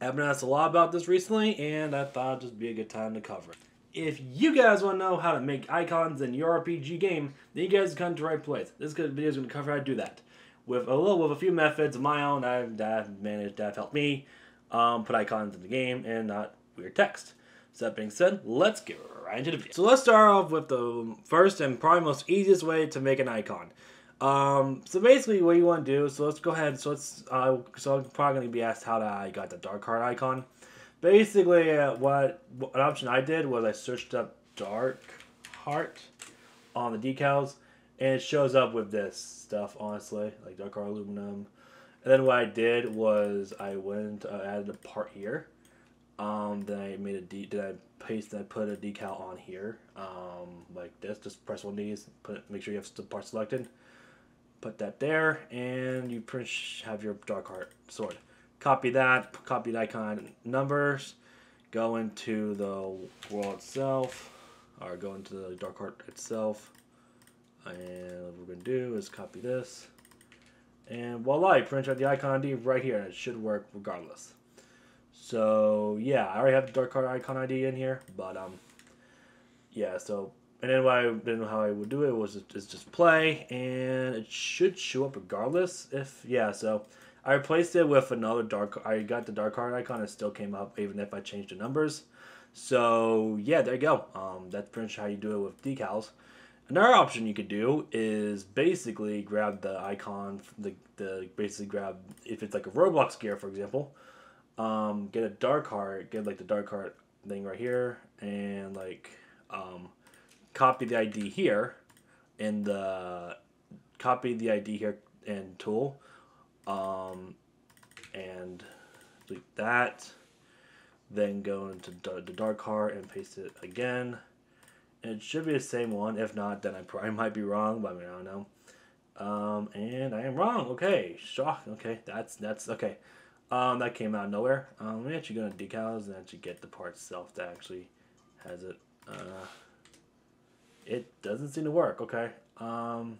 I've been asked a lot about this recently, and I thought it'd just be a good time to cover it. If you guys want to know how to make icons in your RPG game, then you guys come to the right place. This video is going to cover how to do that. With a little, with a few methods of my own, I've, have managed, that have helped me um, put icons in the game and not weird text. So that being said, let's get right into the video. So let's start off with the first and probably most easiest way to make an icon. Um, so basically what you want to do, so let's go ahead, so let's, uh, so I'm probably going to be asked how I got the dark heart icon. Basically, uh, what, an option I did was I searched up dark heart on the decals, and it shows up with this stuff, honestly, like dark heart aluminum. And then what I did was I went, uh, added a part here. Um, then I made a de did I paste I put a decal on here, um, like this. Just press one of these, put make sure you have the part selected put that there, and you have your dark heart sword. Copy that, copy the icon numbers, go into the world itself, or go into the dark heart itself, and what we're to do is copy this, and voila, you print out the icon ID right here, and it should work regardless. So yeah, I already have the dark heart icon ID in here, but um, yeah, so and then why I didn't know how I would do it was just, is just play, and it should show up regardless. If yeah, so I replaced it with another dark. I got the dark heart icon. It still came up even if I changed the numbers. So yeah, there you go. Um, that's pretty much how you do it with decals. Another option you could do is basically grab the icon, the the basically grab if it's like a Roblox gear, for example. Um, get a dark heart, get like the dark heart thing right here, and like um, copy the ID here in the copy the ID here in tool um, and delete that then go into the dark heart and paste it again. And it should be the same one. If not then I probably might be wrong but I, mean, I don't know. Um, and I am wrong. Okay shock. Okay that's that's okay. Um, that came out of nowhere. Um, I'm actually going to decals and actually get the part itself that actually has it. Uh, it doesn't seem to work. Okay. Um.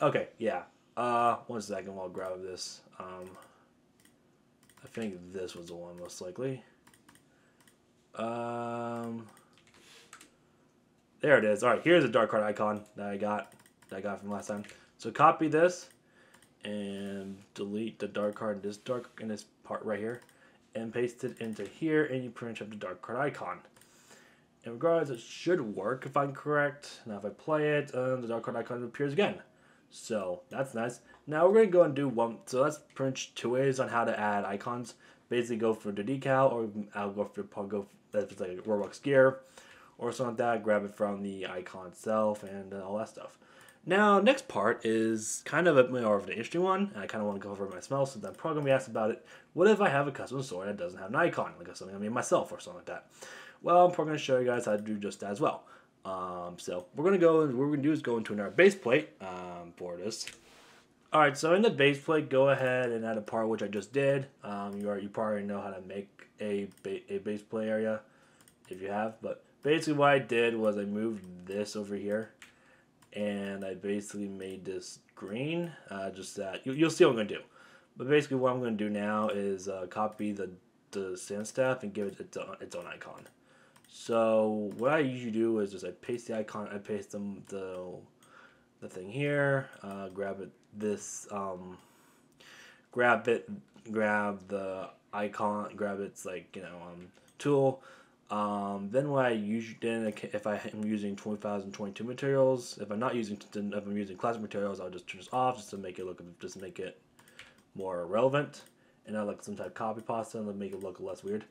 Okay. Yeah. Uh. One second while I grab this. Um. I think this was the one most likely. Um. There it is. All right. Here's a dark heart icon that I got. That I got from last time. So copy this and delete the dark heart this dark in this part right here and paste it into here and you print up the dark heart icon. In regards, it should work if I'm correct. Now if I play it, uh, the dark heart icon appears again. So that's nice. Now we're going to go and do one. So let's print two ways on how to add icons. Basically go for the decal or I'll go for go if it's like Roblox gear or something like that. Grab it from the icon itself and uh, all that stuff. Now, next part is kind of a more of an interesting one. I kind of want to go over myself since I'm probably going to be asked about it. What if I have a custom sword that doesn't have an icon, like something I made myself or something like that? Well, I'm probably going to show you guys how to do just that as well. Um, so we're going to go, what we're going to do is go into our base plate um, for this. Alright, so in the base plate, go ahead and add a part which I just did. Um, you, are, you probably know how to make a, ba a base plate area if you have. But basically what I did was I moved this over here. And I basically made this green. Uh, just that. You, will see what I'm going to do. But basically what I'm going to do now is uh, copy the, the sand staff and give it its own, its own icon. So what I usually do is just I paste the icon, I paste them the the thing here, uh, grab it this, um, grab it, grab the icon, grab its like you know um, tool. Um, then what I usually then if I am using 2022 materials, if I'm not using if I'm using classic materials, I'll just turn this off just to make it look just make it more relevant. And I like some type of copy pasta and make it look less weird.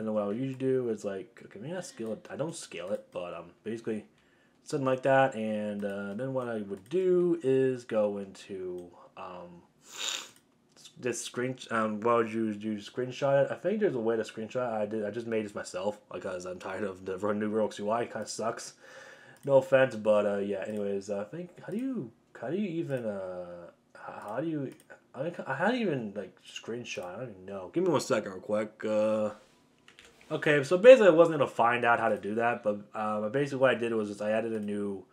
And then what I would usually do is like, okay, maybe I scale it. I don't scale it, but um, basically something like that. And uh, then what I would do is go into um, this screen. Um, what would you do? Screenshot it. I think there's a way to screenshot. I did. I just made this myself because I'm tired of the new Roblox UI. It kind of sucks. No offense, but uh, yeah. Anyways, I think how do you how do you even uh how do you I how do you even like screenshot? I don't even know. Give me one second, real quick. Uh. Okay, so basically I wasn't gonna find out how to do that, but uh, basically what I did was just I added a new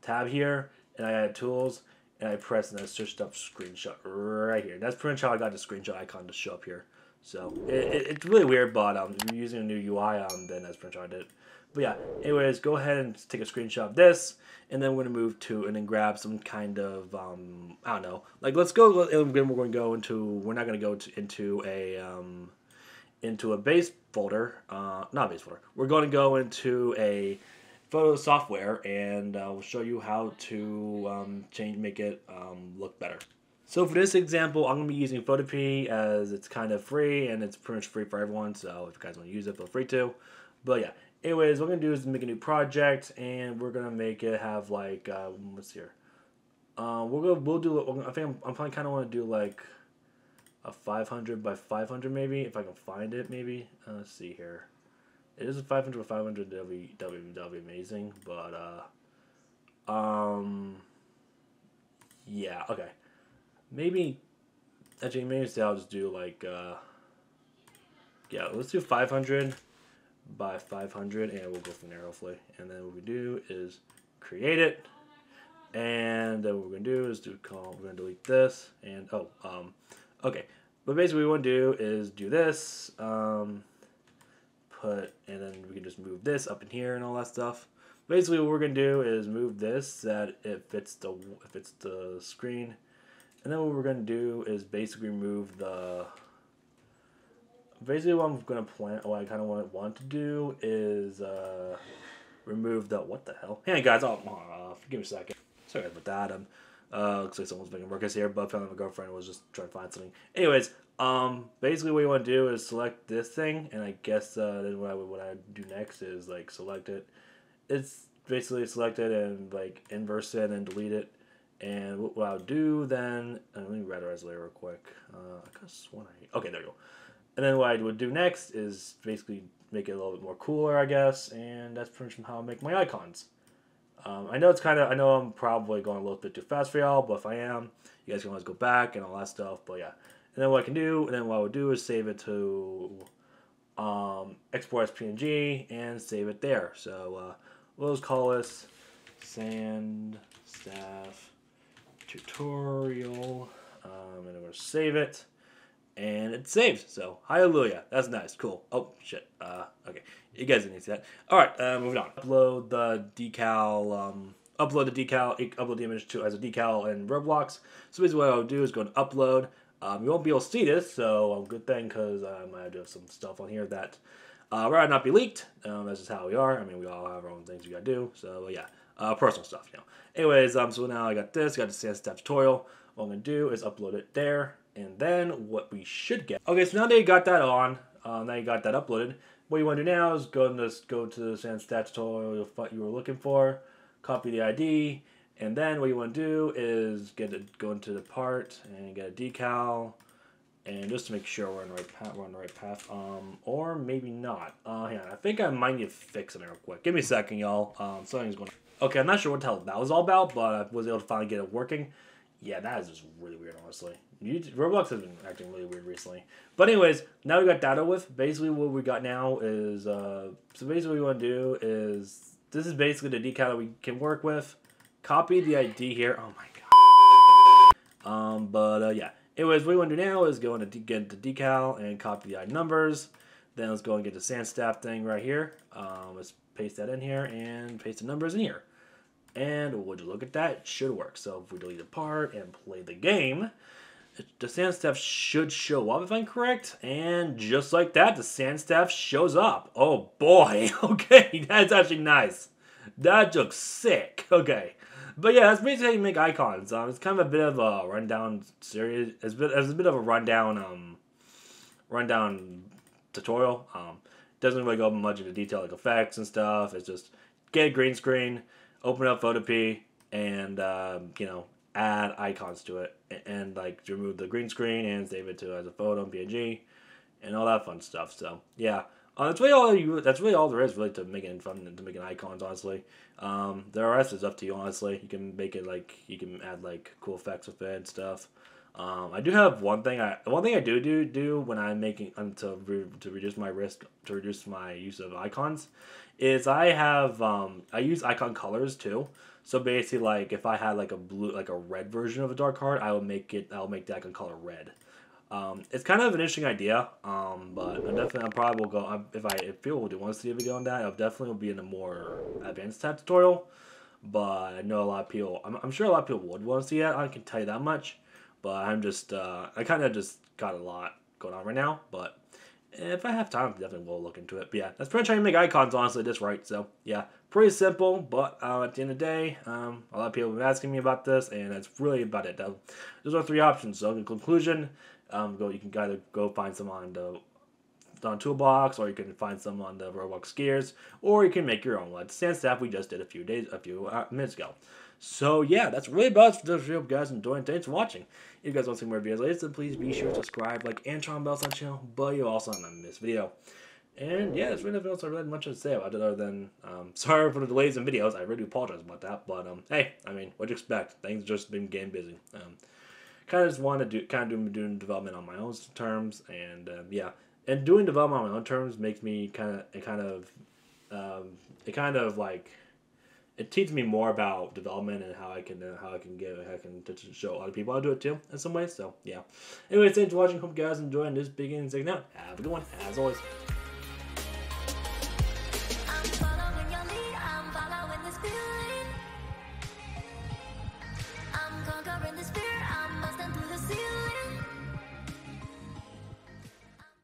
tab here, and I added tools, and I pressed and I searched up screenshot right here. That's pretty much how I got the screenshot icon to show up here. So it, it, it's really weird, but um, if you're using a new UI, um, then that's pretty much how I did it. But yeah, anyways, go ahead and take a screenshot of this, and then we're gonna move to and then grab some kind of um, I don't know, like let's go. And then we're to go into. We're not gonna go to, into a um, into a base folder, uh, not base folder. We're going to go into a photo software, and uh, we'll show you how to um, change, make it um, look better. So for this example, I'm going to be using Photopea as it's kind of free and it's pretty much free for everyone. So if you guys want to use it, feel free to. But yeah, anyways, what we're going to do is make a new project and we're going to make it have like, uh, what's here? Uh, we'll go, we'll do, I think I'm, I'm probably kind of want to do like a 500 by 500 maybe, if I can find it maybe. Uh, let's see here. It is a 500 by 500, that'll be, be, amazing. But, uh, um, yeah, okay. Maybe, actually, maybe I'll just do like, uh, yeah, let's do 500 by 500 and we'll go from there hopefully. And then what we do is create it. And then what we're to do is do call, we're to delete this. And, oh, um, okay. But basically what we want to do is do this, um, put, and then we can just move this up in here and all that stuff. Basically what we're going to do is move this that it fits the, if it's the screen and then what we're going to do is basically remove the... Basically what I'm going to plan, what I kind of want, want to do is uh, remove the... What the hell? Hey guys, I'll... Uh, give me a second. Sorry about that. Um, uh, looks like someone's making workers here, but apparently my girlfriend was just trying to find something. Anyways, um, basically what you want to do is select this thing, and I guess uh, then what I, what I do next is like select it. It's basically select it and like inverse it and delete it and what I'll do then, uh, let me rasterize layer real quick. Uh, I have sworn I, okay, there you go. And then what I would do next is basically make it a little bit more cooler, I guess, and that's pretty much how I make my icons. Um, I know it's kind of, I know I'm probably going a little bit too fast for y'all, but if I am, you guys can always go back and all that stuff, but yeah. And then what I can do, and then what I would do is save it to um, export as PNG and save it there. So uh, we'll just call this sand staff tutorial. Um, and I'm going to save it. And it's saved. So, hallelujah. That's nice. Cool. Oh, shit. Uh, okay. You guys didn't see that. All right, uh, moving on. Upload the decal. Um, upload the decal. Upload the image to as a decal in Roblox. So basically, what I'll do is go and upload. Um, you won't be able to see this, so um, good thing because I might have some stuff on here that uh, rather not be leaked. Um, that's just how we are. I mean, we all have our own things we gotta do. So yeah, uh, personal stuff, you know. Anyways, um, so now I got this, got the Staff tutorial. What I'm gonna do is upload it there, and then what we should get. Okay, so now that you got that on, uh, now you got that uploaded. What you want to do now is go and just go to the Sand Staff tutorial you were looking for, copy the ID, and then what you want to do is get it, go into the part and get a decal, and just to make sure we're on the right path, we're on the right path, um, or maybe not. Uh, yeah, I think I might need to fix it real quick. Give me a second, y'all. Um, something's going. Okay, I'm not sure what the hell that was all about, but I was able to finally get it working. Yeah, that is just really weird, honestly. Roblox has been acting really weird recently. But anyways, now we got data with. Basically, what we got now is uh, so basically what we want to do is this is basically the decal that we can work with. Copy the ID here. Oh my god. Um, but uh, yeah. Anyways, what we want to do now is go into get the decal and copy the ID numbers. Then let's go and get the sand staff thing right here. Um, let's paste that in here and paste the numbers in here. And would you look at that? It should work. So if we delete a part and play the game, the sand staff should show up if I'm correct. And just like that, the sand staff shows up. Oh boy. Okay, that's actually nice. That looks sick. Okay. But yeah, that's basically how you make icons. Um, it's kind of a bit of a rundown series. It's bit, it's a bit of a rundown, um, rundown tutorial. Um, doesn't really go much into detail like effects and stuff. It's just get a green screen, open up Photopea, and um, you know add icons to it, and, and, like remove the green screen and save it to as a photo in PNG, and all that fun stuff. So yeah, uh, that's really all you. That's really all there is really to making fun to making icons. Honestly, um, the rest is up to you. Honestly, you can make it like you can add like cool effects with it and stuff. Um, I do have one thing. I one thing I do do do when I'm making um, to re, to reduce my risk to reduce my use of icons, is I have um, I use icon colors too. So basically, like if I had like a blue like a red version of a dark heart, I will make it. I'll make the icon color red. Um, it's kind of an interesting idea, um, but I definitely I probably will go if I if people do want to see a video on that. I'll definitely will be in a more advanced tutorial. But I know a lot of people. I'm, I'm sure a lot of people would want to see it. I can tell you that much. But I'm just uh, I kind of just got a lot going on right now. But if I have time, definitely will look into it. But yeah, that's pretty much how you make icons, honestly, just right. So yeah, pretty simple. But uh, at the end of the day, um, a lot of people have been asking me about this, and that's really about it. Those are three options. So in conclusion, um, go you can either go find some on the on Toolbox, or you can find some on the Roblox Gears, or you can make your own like the sand staff we just did a few days, a few uh, minutes ago. So yeah, that's really about it for this video, guys. Enjoying. Thanks for watching. If you guys want to see more videos later, then please be sure to subscribe, like, and turn on bells on the channel. But you also not miss video. And yeah, there's really nothing else I really much to say about it other than um, sorry for the delays in videos. I really do apologize about that. But um, hey, I mean, what do you expect? Things just been getting busy. Um, kind of just want to do kind of doing, doing development on my own terms, and um, yeah, and doing development on my own terms makes me kind of it kind of um, it kind of like it teaches me more about development and how I can uh, how I can get how I can show other people how to do it too in some ways. So yeah. Anyways, thanks for watching. Hope you guys enjoying this beginning segment. Have a good one as always.